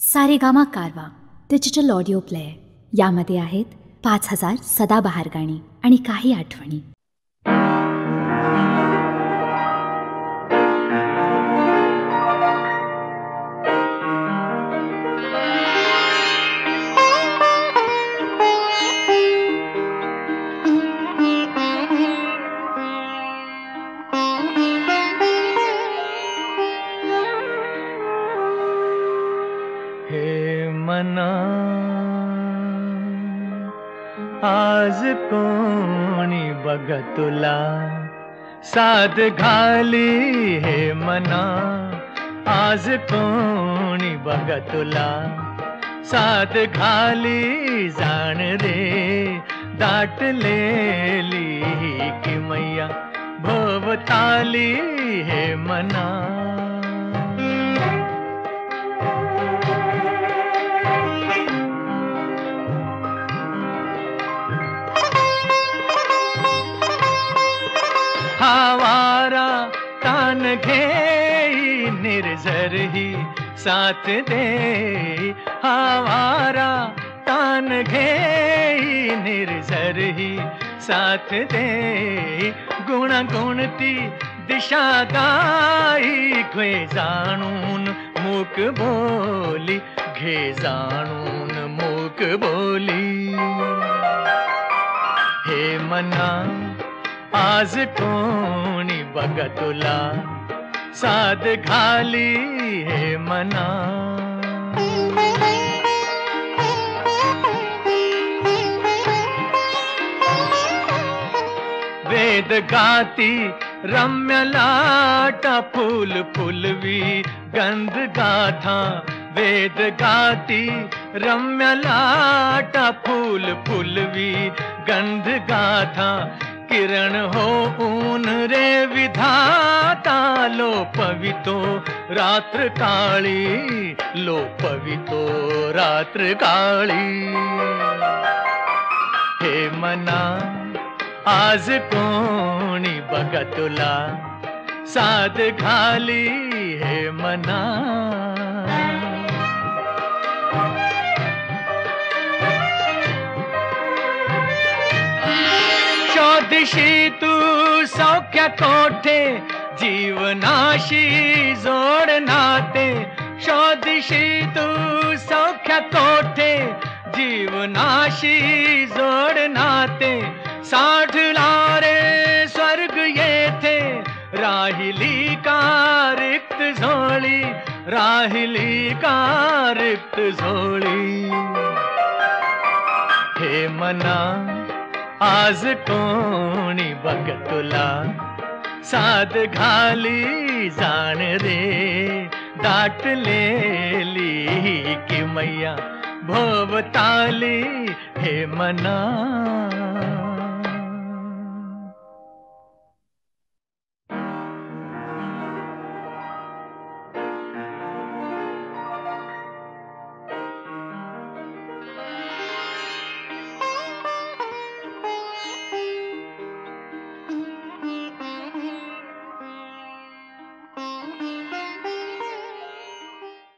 सारेगामा कारवा digital audio player यामध्ये आहेत पाच हजार सदाबहार गाणी आणि काही आठवणी. हे मना, आज कोणी बघ साध घाली हे मना, आज कोणी बघ तुला साध घाली जाण रे दाटलेली की मैया, भोवताली हे मना. हावारा तान घे निर्झर ही साथ दे। हावारा तान घे निर्झर ही साथ दे। गुण गुणती दिशा दाई घे जाणून मूक बोली, घे जाणून मूक बोली। हे मना आज कोणी बघ तुला साध घाली हे मना। वेद गाती रम्य लाटा फूल फुलवी गंध गाथा। वेद गाती रम्य लाटा फूल फुलवी गंध गाथा। किरण हो ऊन रे विधाता लो पवितो रात्र काळी लो पवितो रात्र काळी हे मना आज कोणी बघ तुला साध घाली हे मना. शोधशी तू सौख्य कोठे, जीवनाशी जोड नाते। शोधशी तू सौख्य कोठे, जीवनाशी जोड नाते। साठला रे स्वर्ग येथे राहिली का रिक्त झोळी राहिली का रिक्त झोळी हे मना आज कोणी बघ तुला साध घाली जाण रे दाटलेली की मैया भोवताली हे मना।